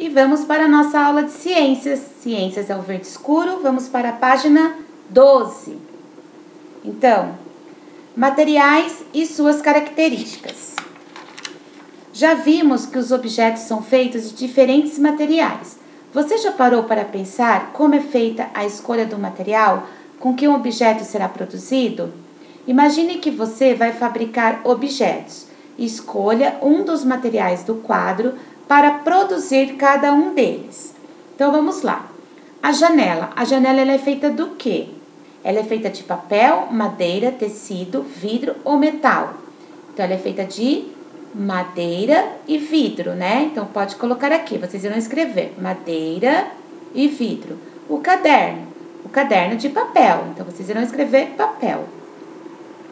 E vamos para a nossa aula de ciências. Ciências é o verde escuro. Vamos para a página 12. Então, materiais e suas características. Já vimos que os objetos são feitos de diferentes materiais. Você já parou para pensar como é feita a escolha do material com que um objeto será produzido? Imagine que você vai fabricar objetos. Escolha um dos materiais do quadro para produzir cada um deles. Então vamos lá. A janela. A janela ela é feita do quê? Ela é feita de papel, madeira, tecido, vidro ou metal. Então ela é feita de madeira e vidro, né? Então pode colocar aqui, vocês irão escrever madeira e vidro. O caderno, o caderno de papel. Então vocês irão escrever papel.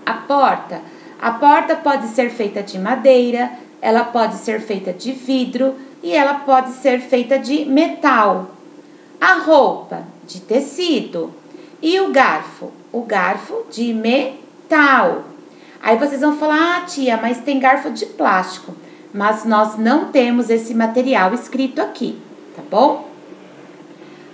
A porta, a porta pode ser feita de madeira, ela pode ser feita de vidro e ela pode ser feita de metal. A roupa, de tecido. E o garfo? O garfo de metal. Aí vocês vão falar, ah, tia, mas tem garfo de plástico. Mas nós não temos esse material escrito aqui, tá bom?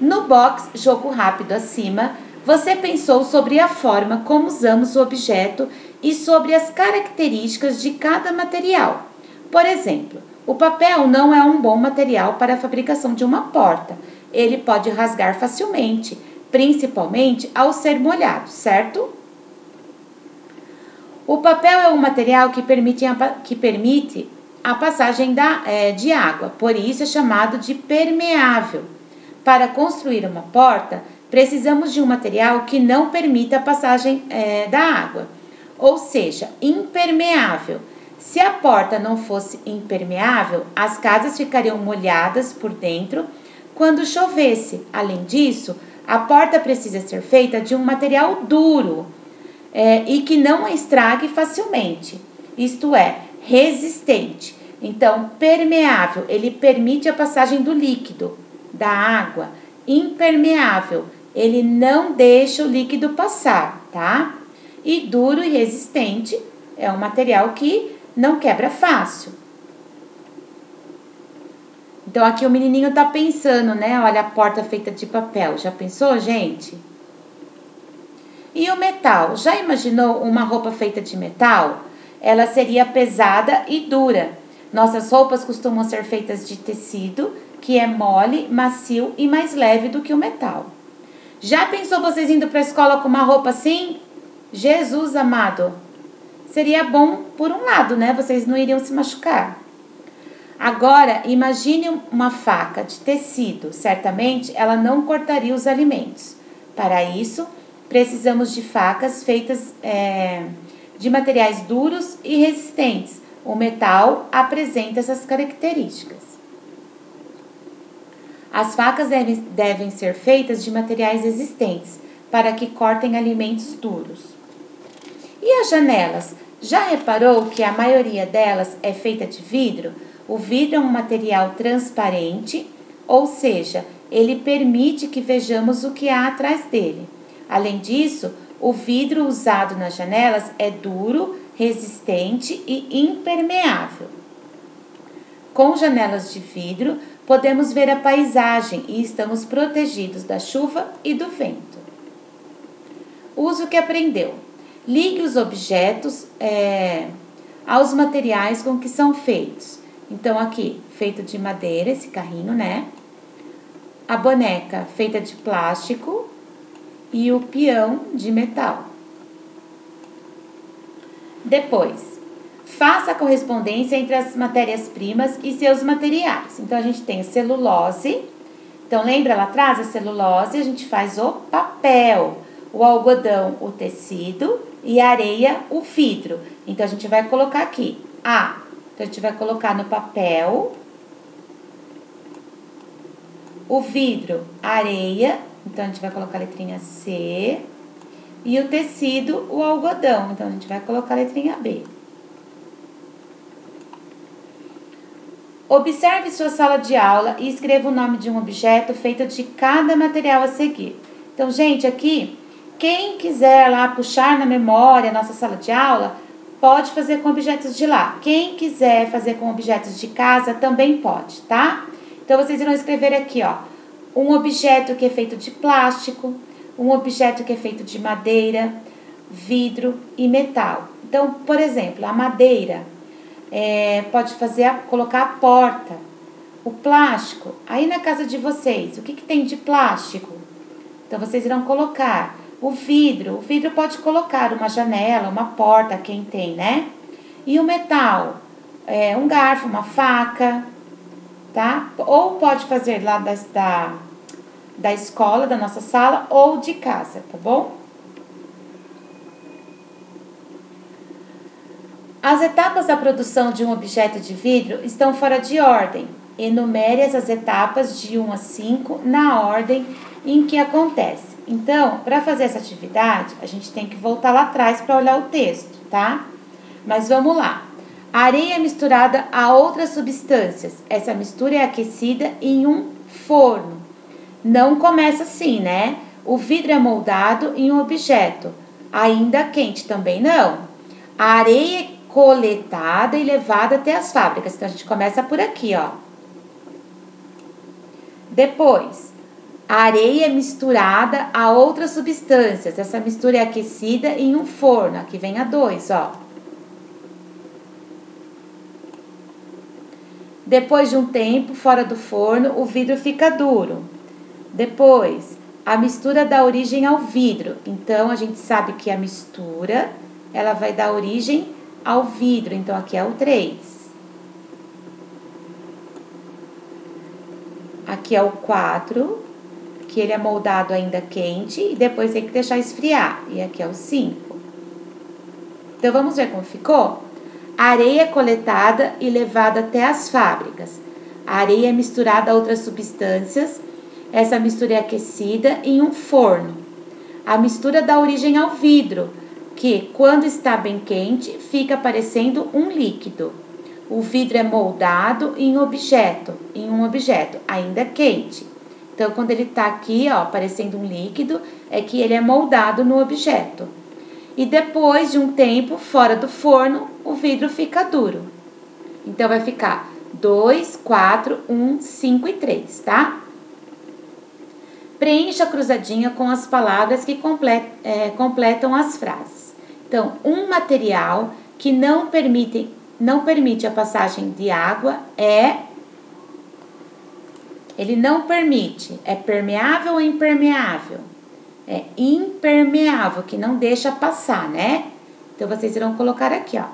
No box Jogo Rápido acima, você pensou sobre a forma como usamos o objeto e sobre as características de cada material. Por exemplo, o papel não é um bom material para a fabricação de uma porta. Ele pode rasgar facilmente, principalmente ao ser molhado, certo? O papel é um material que permite a, que permite a passagem da, é, de água, por isso é chamado de permeável. Para construir uma porta, precisamos de um material que não permita a passagem é, da água, ou seja, impermeável se a porta não fosse impermeável, as casas ficariam molhadas por dentro quando chovesse. Além disso, a porta precisa ser feita de um material duro é, e que não estrague facilmente, isto é, resistente. Então, permeável, ele permite a passagem do líquido, da água. Impermeável, ele não deixa o líquido passar, tá? E duro e resistente é um material que não quebra fácil. Então aqui o menininho tá pensando, né? Olha a porta feita de papel. Já pensou, gente? E o metal? Já imaginou uma roupa feita de metal? Ela seria pesada e dura. Nossas roupas costumam ser feitas de tecido, que é mole, macio e mais leve do que o metal. Já pensou vocês indo para a escola com uma roupa assim? Jesus amado, seria bom por um lado, né? Vocês não iriam se machucar. Agora, imagine uma faca de tecido. Certamente ela não cortaria os alimentos. Para isso, precisamos de facas feitas é, de materiais duros e resistentes. O metal apresenta essas características. As facas devem, devem ser feitas de materiais resistentes para que cortem alimentos duros. E as janelas? Já reparou que a maioria delas é feita de vidro? O vidro é um material transparente, ou seja, ele permite que vejamos o que há atrás dele. Além disso, o vidro usado nas janelas é duro, resistente e impermeável. Com janelas de vidro, podemos ver a paisagem e estamos protegidos da chuva e do vento. Uso que aprendeu. Ligue os objetos é, aos materiais com que são feitos. Então, aqui, feito de madeira, esse carrinho, né? A boneca feita de plástico e o peão de metal. Depois, faça a correspondência entre as matérias-primas e seus materiais. Então, a gente tem celulose. Então, lembra lá atrás a celulose? A gente faz o papel, o algodão, o tecido e areia o vidro. Então, a gente vai colocar aqui A. Então, a gente vai colocar no papel o vidro, areia. Então, a gente vai colocar a letrinha C. E o tecido, o algodão. Então, a gente vai colocar a letrinha B. Observe sua sala de aula e escreva o nome de um objeto feito de cada material a seguir. Então, gente, aqui quem quiser lá puxar na memória a nossa sala de aula, pode fazer com objetos de lá. Quem quiser fazer com objetos de casa, também pode, tá? Então, vocês irão escrever aqui, ó, um objeto que é feito de plástico, um objeto que é feito de madeira, vidro e metal. Então, por exemplo, a madeira é, pode fazer a, colocar a porta, o plástico. Aí na casa de vocês, o que, que tem de plástico? Então vocês irão colocar o vidro. O vidro pode colocar uma janela, uma porta, quem tem, né? E o metal, é, um garfo, uma faca, tá? Ou pode fazer lá da, da, da escola, da nossa sala, ou de casa, tá bom? As etapas da produção de um objeto de vidro estão fora de ordem. Enumere as etapas de 1 a 5 na ordem em que acontece. Então, para fazer essa atividade, a gente tem que voltar lá atrás para olhar o texto, tá? Mas vamos lá. Areia misturada a outras substâncias. Essa mistura é aquecida em um forno. Não começa assim, né? O vidro é moldado em um objeto. Ainda quente também não. A areia é coletada e levada até as fábricas. Então a gente começa por aqui, ó. Depois, a areia é misturada a outras substâncias. Essa mistura é aquecida em um forno. Aqui vem a dois, ó. Depois de um tempo fora do forno, o vidro fica duro. Depois, a mistura dá origem ao vidro. Então, a gente sabe que a mistura, ela vai dar origem ao vidro. Então, aqui é o 3. Aqui é o 4, que ele é moldado ainda quente e depois tem que deixar esfriar. E aqui é o 5. Então, vamos ver como ficou? areia é coletada e levada até as fábricas. A areia é misturada a outras substâncias. Essa mistura é aquecida em um forno. A mistura dá origem ao vidro, que, quando está bem quente, fica parecendo um líquido. O vidro é moldado em objeto, em um objeto ainda quente. Então, quando ele está aqui, ó, parecendo um líquido, é que ele é moldado no objeto. E depois de um tempo fora do forno, o vidro fica duro. Então, vai ficar 2, 4, 1, 5 e 3, tá? Preencha a cruzadinha com as palavras que é, completam as frases. Então, um material que não permite, não permite a passagem de água é. Ele não permite. É permeável ou impermeável? É impermeável, que não deixa passar, né? Então, vocês irão colocar aqui, ó.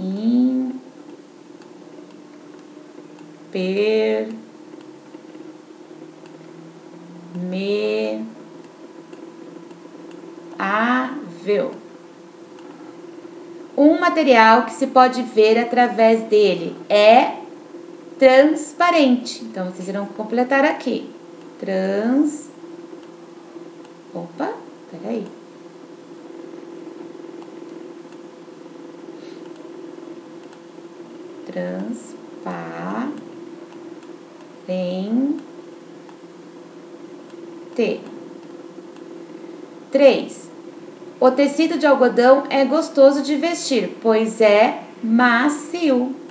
Imper... Me visível. Um material que se pode ver através dele é transparente. Então, vocês irão completar aqui. Trans. Opa, peraí. Transparente. Três. O tecido de algodão é gostoso de vestir, pois é macio.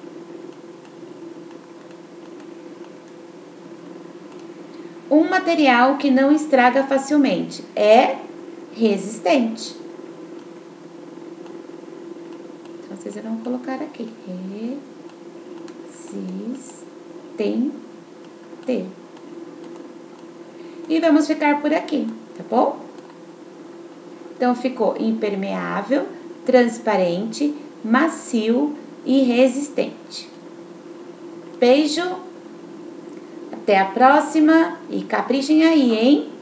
Um material que não estraga facilmente é resistente. Então, vocês vão colocar aqui. Resistente. E vamos ficar por aqui, tá bom? Então, ficou impermeável, transparente, macio e resistente. Beijo, até a próxima e caprichem aí, hein?